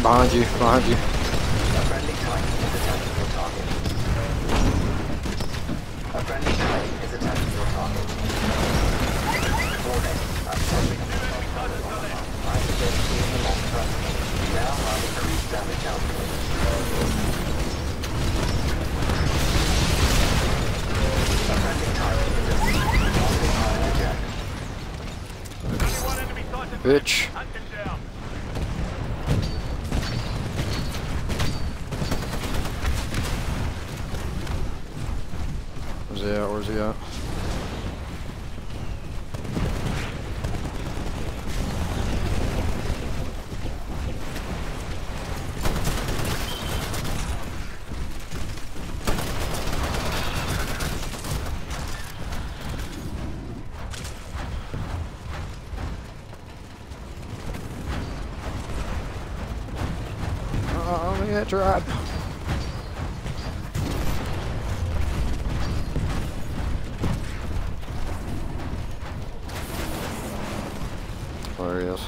Behind you, behind you. A friendly Titan is attacking your target. A friendly Titan is attacking your target. Warning, I'm sending I'm against the long term. Now have increased damage output. A friendly Bitch. Where's he at? Where's he at? Oh, yeah, drop. There he is.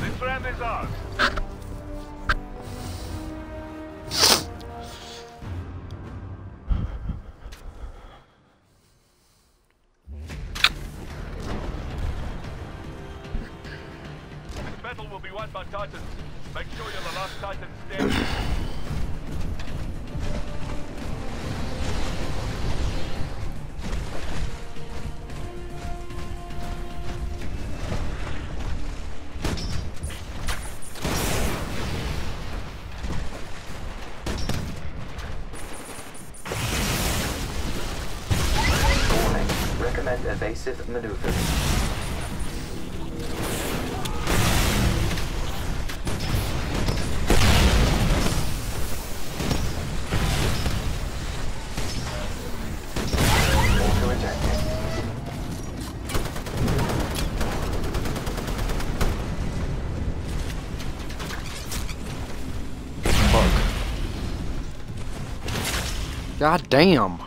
This round is ours. Titans. Make sure you're the last Titan standing. Recommend evasive maneuvers. God damn.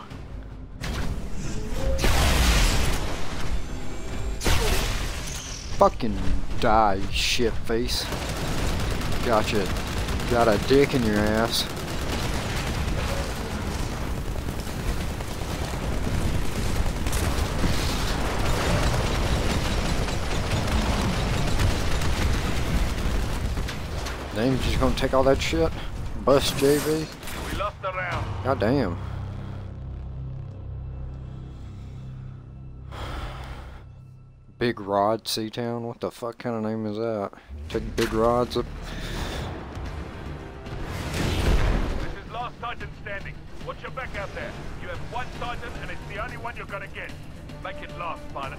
Fucking die, shit face. Gotcha. Got a dick in your ass. You just gonna take all that shit? Bust JV? We lost the round. God damn. Big Rod Seatown? What the fuck kind of name is that? Take big rods up. This is last Titan standing. Watch your back out there. You have one Titan and it's the only one you're gonna get. Make it last, pilot.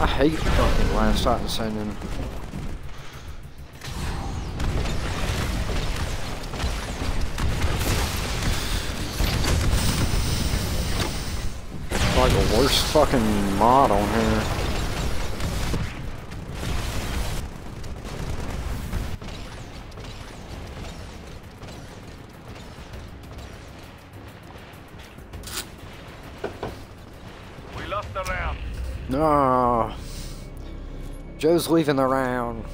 I hate fucking last Titan standing. Like the worst fucking mod on here. We lost the round. No. Joe's leaving the round.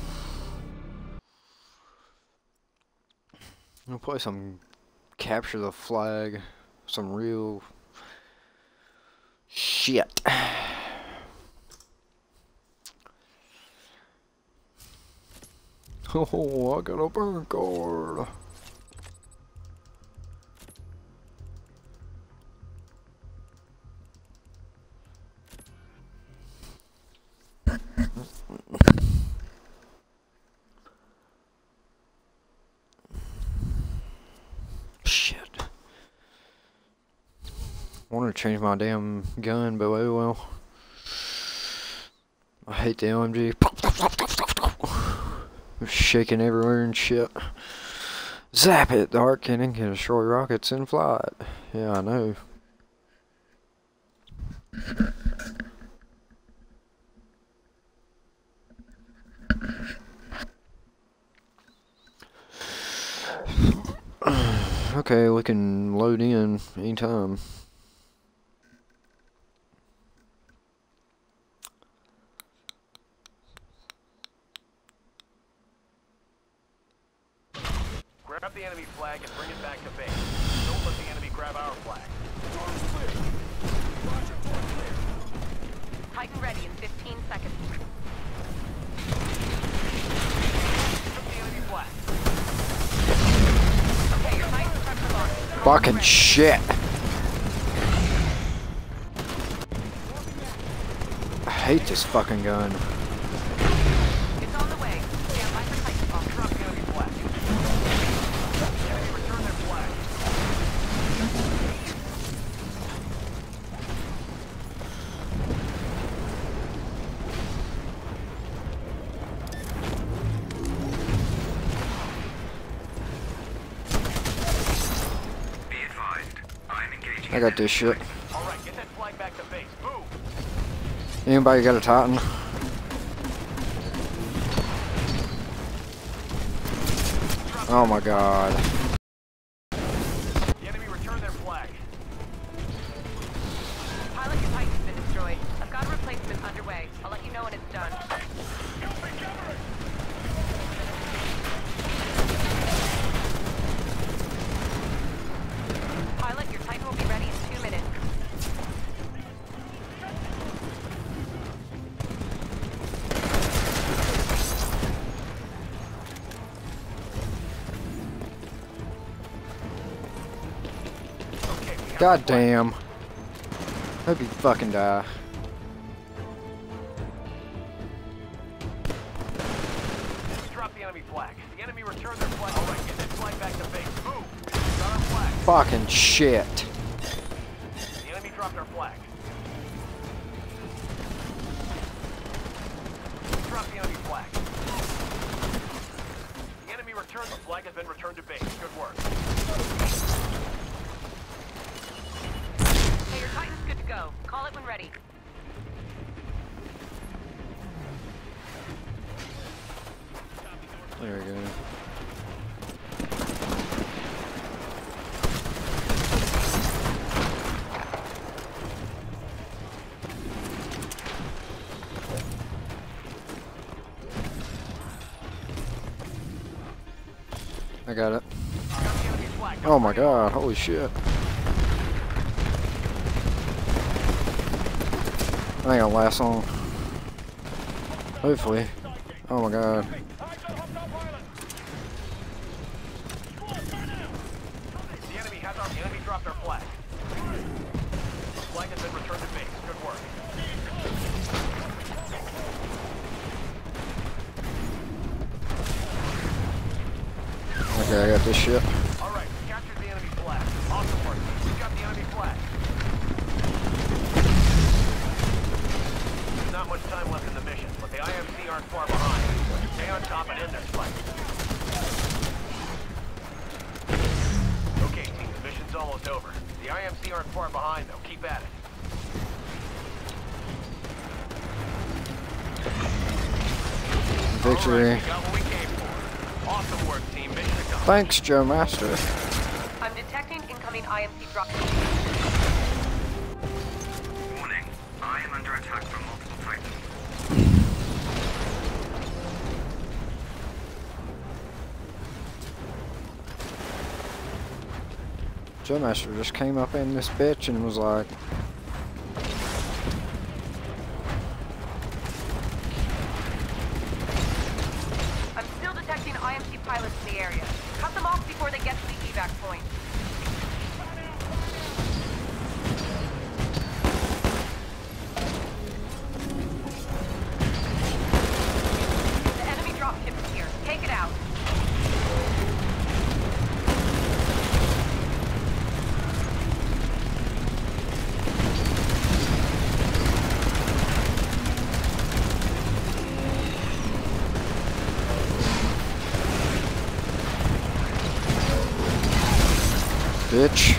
We'll play some capture the flag. Some real shit. Oh, I got a burn card. Change my damn gun, but oh well. I hate the LMG. Shaking everywhere and shit. Zap it! The arc cannon can destroy rockets in flight. Yeah, I know. okay, we can load in anytime. Grab the enemy flag and bring it back to base. Don't let the enemy grab our flag. Titan ready in 15 seconds. Took the enemy flag. Okay, your Titan's prepped for launch. Fucking shit! I hate this fucking gun. I got this shit. All right, get that flag back to base. Move. Anybody got a Titan? Oh my god. God damn. Hope you fucking die. Drop the enemy flag. The enemy return their flag. All right, get that back to base. Move. Got our flag. Fucking shit. The enemy dropped our flag. Drop the enemy flag. The enemy returned. The flag has been returned to base. Good work. Call it when ready. There we go. I got it. Got the enemy flag. Oh my god, holy shit. I ain't gonna last long. Hopefully. Oh my god. The enemy has our. The enemy dropped our flag. The flag has been returned to base. Good work. Okay, I got this shit. All right, we captured the enemy flag. Awesome work. We got the enemy flag. There's not much time left in the mission, but the IMC aren't far behind. Stay on top and end this fight. Okay, team, the mission's almost over. The IMC aren't far behind, though. Keep at it. Victory. we got what we came for. Awesome work, team. Thanks, Joe Master. I'm detecting incoming IMC drop. Jumpmaster just came up in this bitch and was like, bitch.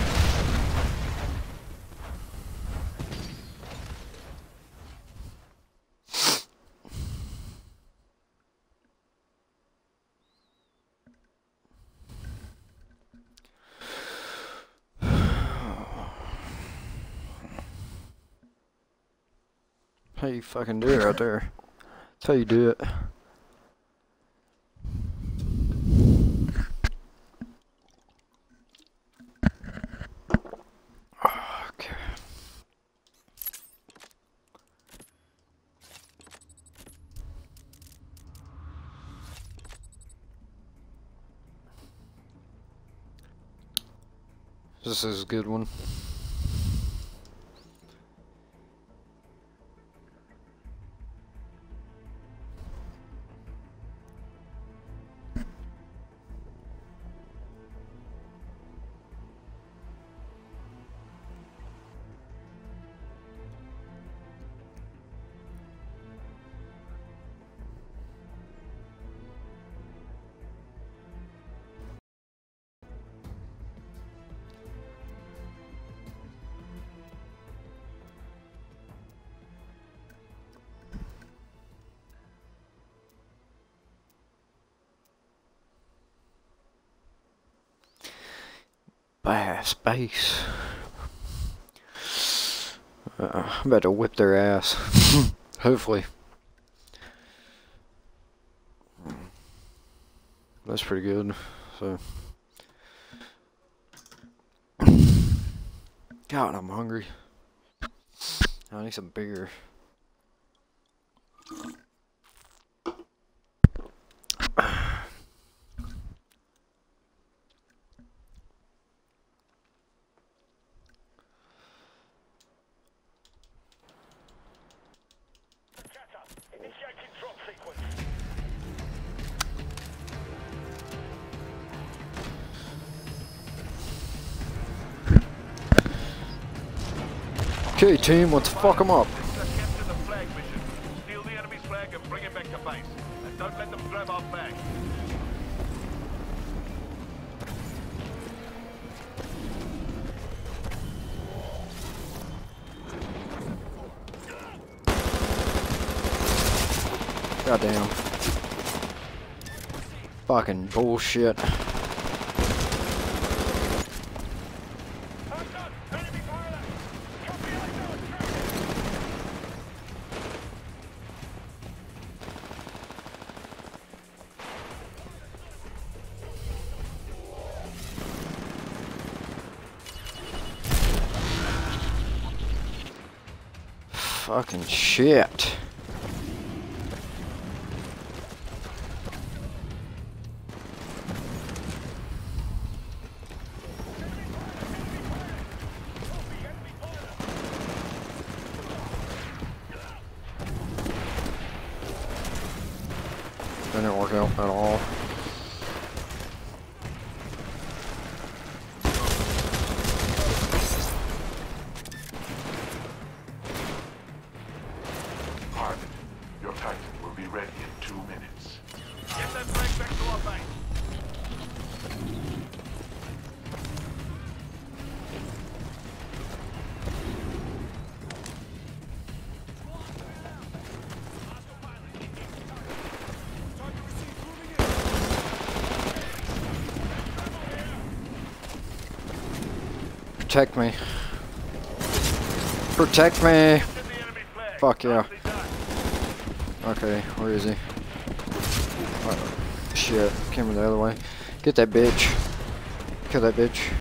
How you fucking do it right there? That's how you do it. This is a good one. Bass base. Uh, I'm about to whip their ass. Hopefully. That's pretty good. So. God, I'm hungry. I need some beer. Okay, team, let's fuck them up. Let's capture the Fucking shit. Didn't work out at all. Protect me. Protect me. Fuck yeah. Okay, where is he? Uh, shit, came the other way. Get that bitch. Kill that bitch.